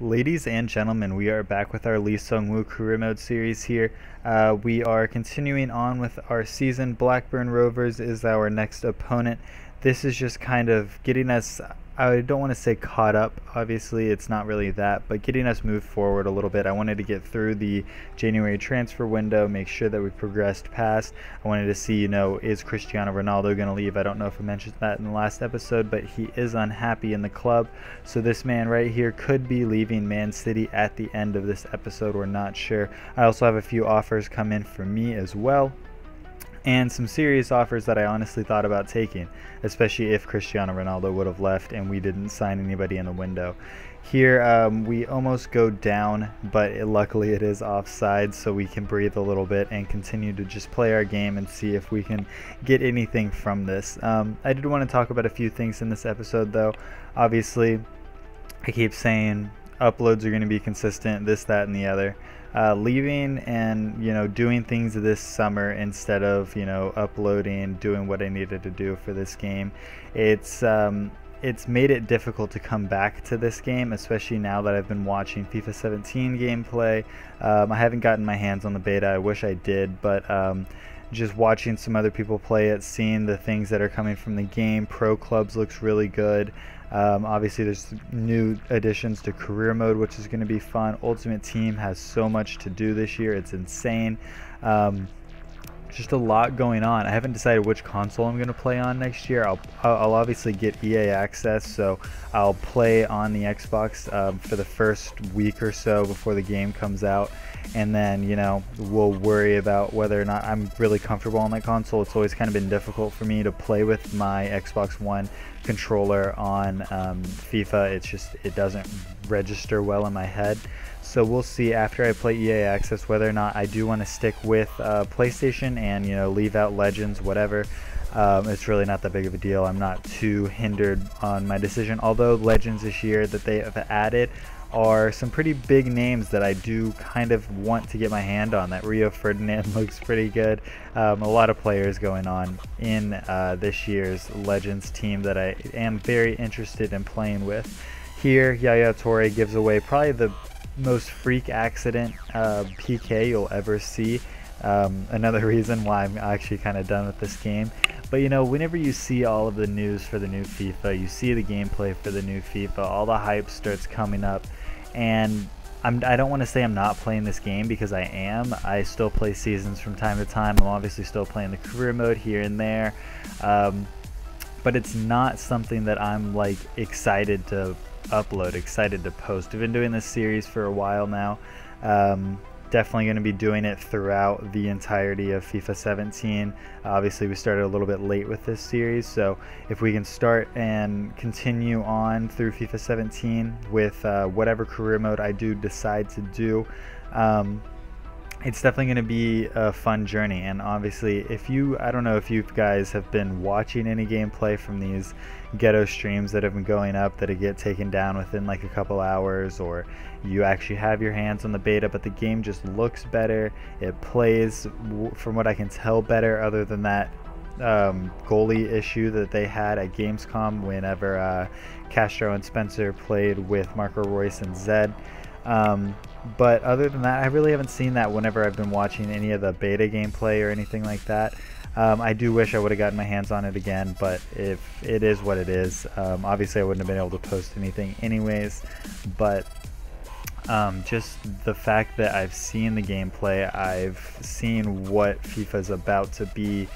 Ladies and gentlemen, we are back with our Lee Seung Woo career mode series here. Uh, we are continuing on with our season. Blackburn Rovers is our next opponent. This is just kind of getting us I don't want to say caught up. Obviously, it's not really that, but getting us moved forward a little bit. I wanted to get through the January transfer window, make sure that we progressed past. I wanted to see, you know, is Cristiano Ronaldo going to leave? I don't know if I mentioned that in the last episode, but he is unhappy in the club. So this man right here could be leaving Man City at the end of this episode. We're not sure. I also have a few offers come in for me as well and some serious offers that I honestly thought about taking, especially if Cristiano Ronaldo would have left and we didn't sign anybody in the window. Here um, we almost go down, but it, luckily it is offside, so we can breathe a little bit and continue to just play our game and see if we can get anything from this. Um, I did want to talk about a few things in this episode, though. Obviously, I keep saying uploads are going to be consistent, this, that, and the other uh, leaving and you know doing things this summer instead of you know uploading doing what I needed to do for this game it's um, it's made it difficult to come back to this game, especially now that I've been watching FIFA 17 gameplay. Um, I haven't gotten my hands on the beta. I wish I did, but um, just watching some other people play it, seeing the things that are coming from the game. Pro Clubs looks really good. Um, obviously, there's new additions to career mode, which is going to be fun. Ultimate Team has so much to do this year; it's insane. Um, just a lot going on. I haven't decided which console I'm going to play on next year. I'll, I'll obviously get EA access, so I'll play on the Xbox um, for the first week or so before the game comes out, and then you know we'll worry about whether or not I'm really comfortable on that console. It's always kind of been difficult for me to play with my Xbox One controller on um, FIFA. It's just it doesn't register well in my head. So we'll see after I play EA Access whether or not I do want to stick with uh, PlayStation and you know leave out Legends, whatever. Um, it's really not that big of a deal. I'm not too hindered on my decision. Although Legends this year that they have added are some pretty big names that I do kind of want to get my hand on. That Rio Ferdinand looks pretty good. Um, a lot of players going on in uh, this year's Legends team that I am very interested in playing with. Here, Yaya Toure gives away probably the most freak accident uh, PK you'll ever see. Um, another reason why I'm actually kind of done with this game. But you know, whenever you see all of the news for the new FIFA, you see the gameplay for the new FIFA, all the hype starts coming up, and I'm, I don't want to say I'm not playing this game because I am. I still play seasons from time to time. I'm obviously still playing the career mode here and there, um, but it's not something that I'm like excited to upload, excited to post. I've been doing this series for a while now. Um, definitely going to be doing it throughout the entirety of FIFA 17. Obviously, we started a little bit late with this series, so if we can start and continue on through FIFA 17 with uh, whatever career mode I do decide to do, um, it's definitely going to be a fun journey and obviously if you i don't know if you guys have been watching any gameplay from these ghetto streams that have been going up that get taken down within like a couple hours or you actually have your hands on the beta but the game just looks better it plays from what i can tell better other than that um, goalie issue that they had at gamescom whenever uh, castro and spencer played with marco reus and zed um, but other than that, I really haven't seen that whenever I've been watching any of the beta gameplay or anything like that. Um, I do wish I would have gotten my hands on it again, but if it is what it is, um, obviously I wouldn't have been able to post anything anyways. But um, just the fact that I've seen the gameplay, I've seen what FIFA is about to be,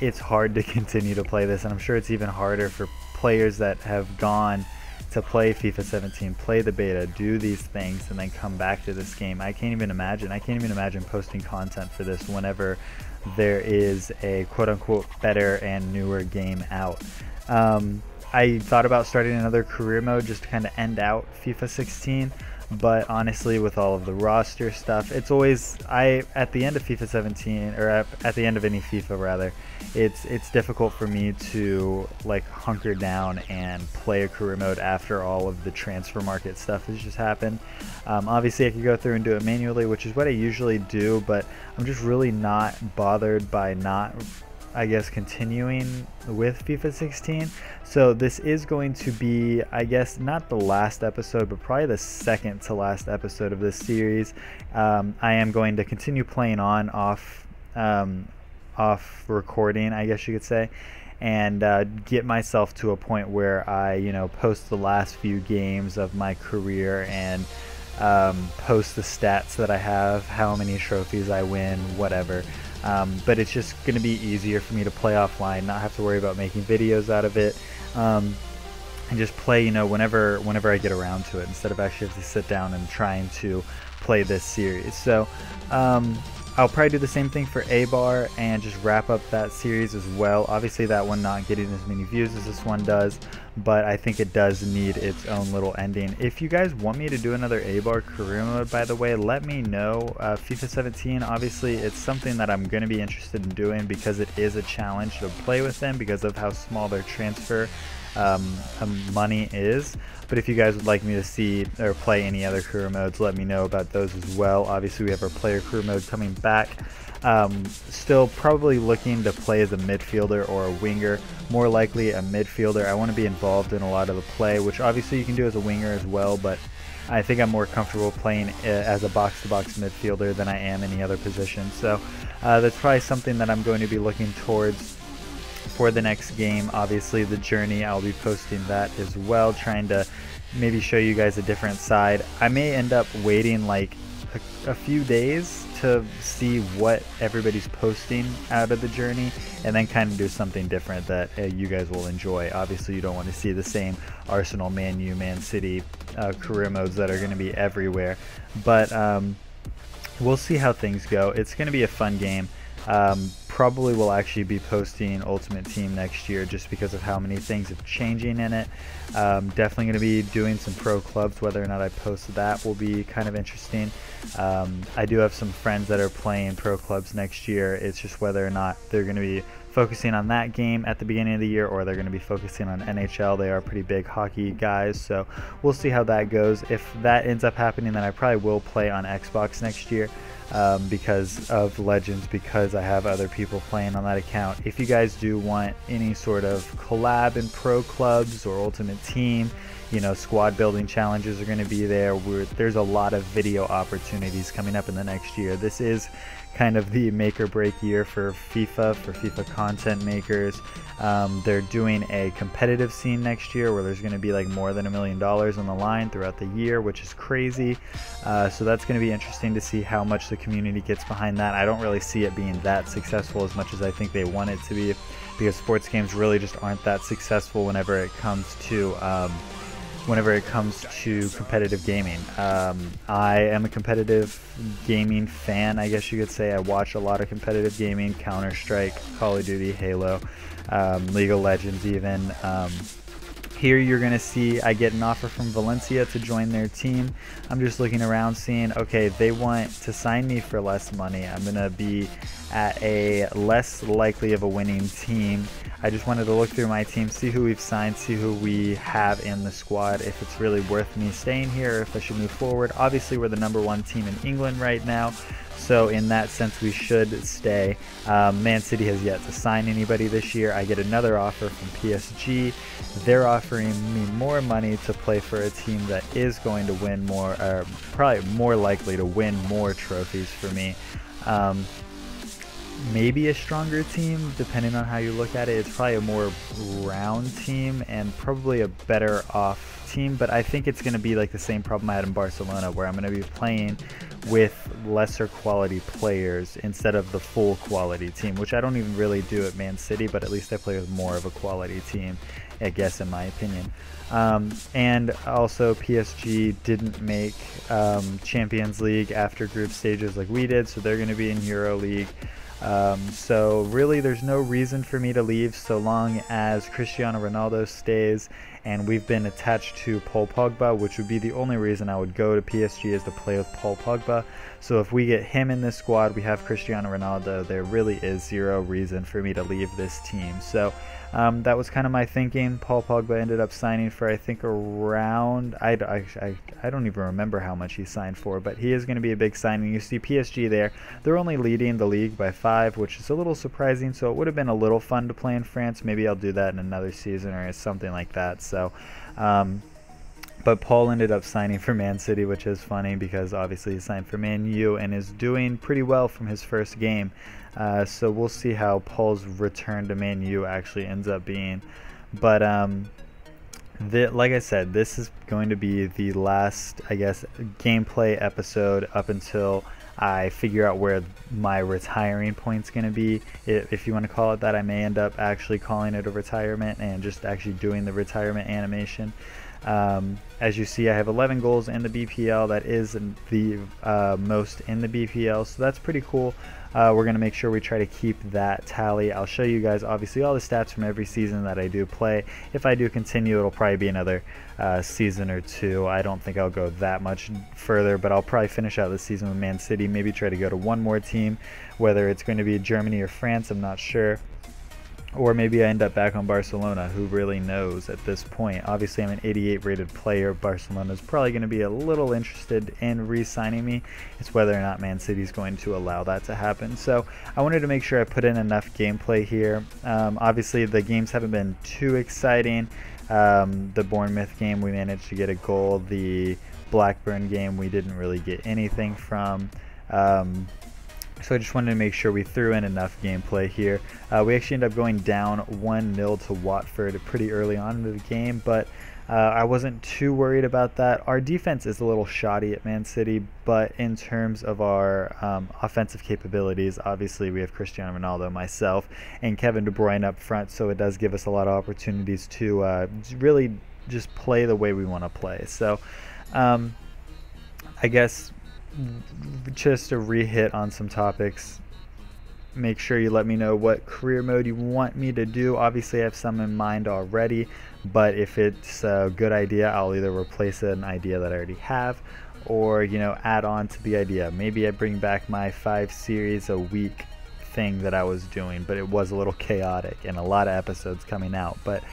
it's hard to continue to play this, and I'm sure it's even harder for players that have gone to play FIFA 17, play the beta, do these things, and then come back to this game. I can't even imagine. I can't even imagine posting content for this whenever there is a quote unquote better and newer game out. Um, I thought about starting another career mode just to kind of end out FIFA 16 but honestly with all of the roster stuff it's always i at the end of fifa 17 or at, at, the end of any fifa rather it's it's difficult for me to like hunker down and play a career mode after all of the transfer market stuff has just happened. Um, obviously i could go through and do it manually which is what i usually do but i'm just really not bothered by not I guess, continuing with FIFA 16. So this is going to be, I guess, not the last episode, but probably the second to last episode of this series. Um, I am going to continue playing on off, um, off recording, I guess you could say, and uh, get myself to a point where I, you know, post the last few games of my career and um, post the stats that I have, how many trophies I win, whatever. Um, but it's just going to be easier for me to play offline, not have to worry about making videos out of it, um, and just play, you know, whenever whenever I get around to it, instead of actually have to sit down and trying to play this series. So um, I'll probably do the same thing for A-Bar and just wrap up that series as well. Obviously that one not getting as many views as this one does, but I think it does need its own little ending. If you guys want me to do another A-Bar career mode, by the way, let me know. Uh, FIFA 17, obviously it's something that I'm going to be interested in doing because it is a challenge to play with them because of how small their transfer um, money is. But if you guys would like me to see or play any other career modes, let me know about those as well. Obviously, we have our player career mode coming back. Um, still probably looking to play as a midfielder or a winger. More likely a midfielder. I want to be involved in a lot of the play, which obviously you can do as a winger as well, but I think I'm more comfortable playing uh, as a box-to-box -box midfielder than I am any other position. So uh, that's probably something that I'm going to be looking towards for the next game. Obviously, the journey, I'll be posting that as well, trying to maybe show you guys a different side. I may end up waiting like a, a few days to see what everybody's posting out of the journey and then kind of do something different that uh, you guys will enjoy. Obviously, you don't want to see the same Arsenal, Man U, Man City uh, career modes that are going to be everywhere. But um, we'll see how things go. It's going to be a fun game. Um, probably will actually be posting Ultimate Team next year just because of how many things are changing in it. Um, definitely going to be doing some pro clubs. Whether or not I post that will be kind of interesting. Um, I do have some friends that are playing pro clubs next year. It's just whether or not they're going to be focusing on that game at the beginning of the year or they're going to be focusing on NHL. They are pretty big hockey guys, so we'll see how that goes. If that ends up happening, then I probably will play on Xbox next year um, because of Legends, because I have other people playing on that account. If you guys do want any sort of collab in pro clubs or Ultimate Team, you know, squad building challenges are going to be there. We're, there's a lot of video opportunities coming up in the next year. This is kind of the make or break year for FIFA, for FIFA content makers. Um, they're doing a competitive scene next year where there's going to be like more than a million dollars on the line throughout the year, which is crazy. Uh, so that's going to be interesting to see how much the community gets behind that. I don't really see it being that successful as much as I think they want it to be because sports games really just aren't that successful whenever it comes to. Um, whenever it comes to competitive gaming. Um, I am a competitive gaming fan, I guess you could say. I watch a lot of competitive gaming, Counter Strike, Call of Duty, Halo, um, League of Legends, even. Um, here you're going to see I get an offer from Valencia to join their team. I'm just looking around seeing, okay, they want to sign me for less money. I'm going to be at a less likely of a winning team. I just wanted to look through my team, see who we've signed, see who we have in the squad, if it's really worth me staying here, if I should move forward. Obviously, we're the number one team in England right now, so in that sense, we should stay. Um, Man City has yet to sign anybody this year. I get another offer from PSG. They're offering me more money to play for a team that is going to win more, or probably more likely to win more trophies for me. Um, maybe a stronger team, depending on how you look at it. It's probably a more round team and probably a better off team, but I think it's going to be like the same problem I had in Barcelona, where I'm going to be playing with lesser quality players instead of the full quality team, which I don't even really do at Man City, but at least I play with more of a quality team, I guess, in my opinion. Um, and also, PSG didn't make um, Champions League after group stages like we did, so they're going to be in Euro League. Um, so really, there's no reason for me to leave so long as Cristiano Ronaldo stays and we've been attached to Paul Pogba, which would be the only reason I would go to PSG is to play with Paul Pogba. So if we get him in this squad, we have Cristiano Ronaldo. There really is zero reason for me to leave this team. So um, that was kind of my thinking. Paul Pogba ended up signing for I think around I, I, I don't even remember how much he signed for, but he is going to be a big signing. You see PSG there; they're only leading the league by five, which is a little surprising. So it would have been a little fun to play in France. Maybe I'll do that in another season or something like that. So. Um, but Paul ended up signing for Man City, which is funny because obviously he signed for Man U and is doing pretty well from his first game. Uh, so we'll see how Paul's return to Man U actually ends up being. But um, the, like I said, this is going to be the last, I guess, gameplay episode up until I figure out where my retiring point's going to be. If you want to call it that, I may end up actually calling it a retirement and just actually doing the retirement animation. Um, as you see, I have 11 goals in the BPL. That is the uh, most in the BPL, so that's pretty cool. Uh, we're going to make sure we try to keep that tally. I'll show you guys, obviously, all the stats from every season that I do play. If I do continue, it'll probably be another uh, season or two. I don't think I'll go that much further, but I'll probably finish out the season with Man City, maybe try to go to one more team, whether it's going to be Germany or France, I'm not sure. Or maybe I end up back on Barcelona, who really knows at this point. Obviously, I'm an 88 rated player. Barcelona is probably going to be a little interested in re signing me. It's whether or not Man City is going to allow that to happen. So I wanted to make sure I put in enough gameplay here. Um, obviously, the games haven't been too exciting. Um, the Bournemouth game, we managed to get a goal. The Blackburn game, we didn't really get anything from. Um, so I just wanted to make sure we threw in enough gameplay here. Uh, we actually ended up going down 1-0 to Watford pretty early on into the game, but uh, I wasn't too worried about that. Our defense is a little shoddy at Man City, but in terms of our um, offensive capabilities, obviously we have Cristiano Ronaldo, myself, and Kevin De Bruyne up front, so it does give us a lot of opportunities to uh, really just play the way we want to play. So um, I guess just a re-hit on some topics. Make sure you let me know what career mode you want me to do. Obviously i have some in mind already but if it's a good idea i'll either replace an idea that i already have or you know add on to the idea. Maybe i bring back my five series a week thing that i was doing but it was a little chaotic and a lot of episodes coming out. But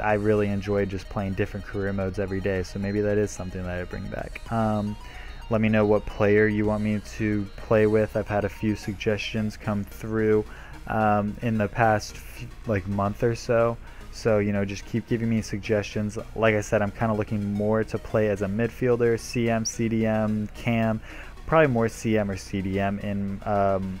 i really enjoyed just playing different career modes every day so maybe that is something that i bring back. Um, let me know what player you want me to play with. I've had a few suggestions come through um, in the past like month or so. So, you know, just keep giving me suggestions. Like I said, I'm kind of looking more to play as a midfielder, CM, CDM, CAM. Probably more CM or CDM in, um,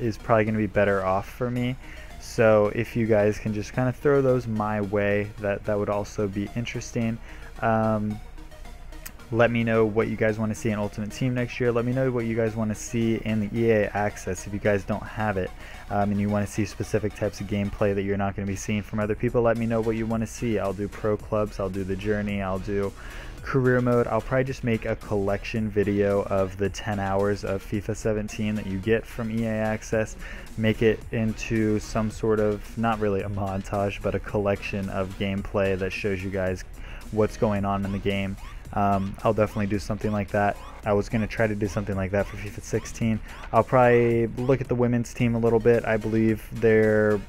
is probably going to be better off for me. So if you guys can just kind of throw those my way, that, that would also be interesting. Um, let me know what you guys want to see in Ultimate Team next year. Let me know what you guys want to see in the EA Access if you guys don't have it um, and you want to see specific types of gameplay that you're not going to be seeing from other people. Let me know what you want to see. I'll do pro clubs, I'll do the journey, I'll do career mode. I'll probably just make a collection video of the 10 hours of FIFA 17 that you get from EA Access, make it into some sort of, not really a montage, but a collection of gameplay that shows you guys what's going on in the game um, I'll definitely do something like that. I was going to try to do something like that for FIFA 16. I'll probably look at the women's team a little bit. I believe they're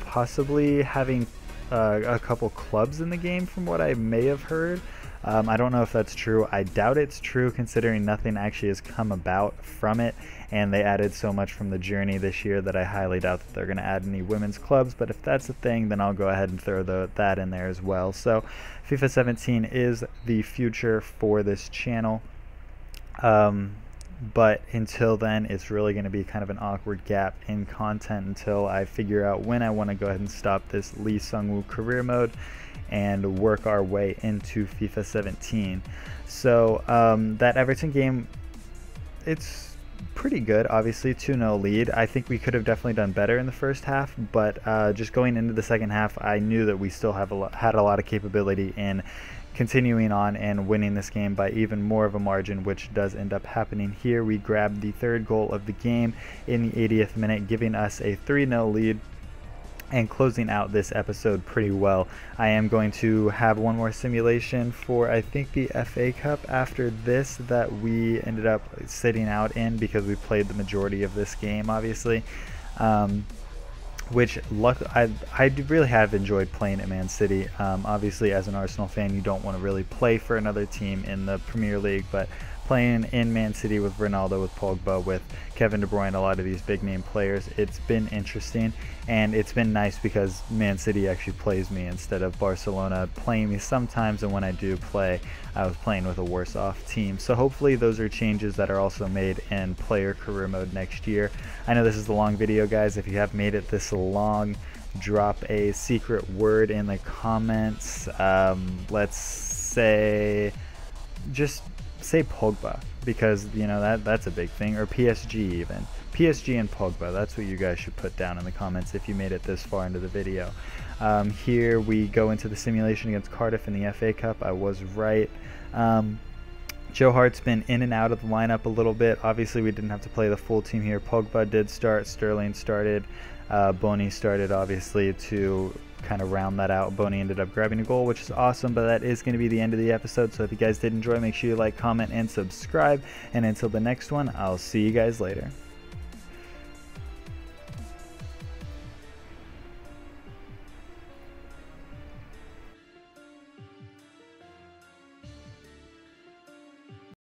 possibly having uh, a couple clubs in the game from what I may have heard. Um, I don't know if that's true. I doubt it's true considering nothing actually has come about from it. And they added so much from the journey this year that I highly doubt that they're going to add any women's clubs. But if that's a thing, then I'll go ahead and throw the, that in there as well. So FIFA 17 is the future for this channel. Um, but until then it's really going to be kind of an awkward gap in content until I figure out when I want to go ahead and stop this Lee Seung-woo career mode and work our way into FIFA 17. So um, that Everton game, it's pretty good. Obviously, 2-0 lead. I think we could have definitely done better in the first half, but uh, just going into the second half, I knew that we still have a lot, had a lot of capability in continuing on and winning this game by even more of a margin, which does end up happening here. We grabbed the third goal of the game in the 80th minute, giving us a 3-0 lead and closing out this episode pretty well. I am going to have one more simulation for I think the FA Cup after this that we ended up sitting out in because we played the majority of this game obviously. Um, which luck I, I really have enjoyed playing at Man City. Um, obviously, as an Arsenal fan, you don't want to really play for another team in the Premier League, but playing in Man City with Ronaldo, with Pogba, with Kevin De Bruyne, a lot of these big name players, it's been interesting and it's been nice because Man City actually plays me instead of Barcelona playing me sometimes. And when I do play, I was playing with a worse off team. So hopefully, those are changes that are also made in player career mode next year. I know this is a long video, guys. If you have made it this long, drop a secret word in the comments. Um, let's say just say Pogba because you know that that's a big thing or PSG even. PSG and Pogba that's what you guys should put down in the comments if you made it this far into the video. Um, here we go into the simulation against Cardiff in the FA Cup. I was right. Um, Joe Hart's been in and out of the lineup a little bit obviously we didn't have to play the full team here Pogba did start Sterling started uh, Bony started obviously to kind of round that out. Bony ended up grabbing a goal, which is awesome, but that is going to be the end of the episode. So if you guys did enjoy, make sure you like, comment, and subscribe. And until the next one, I'll see you guys later.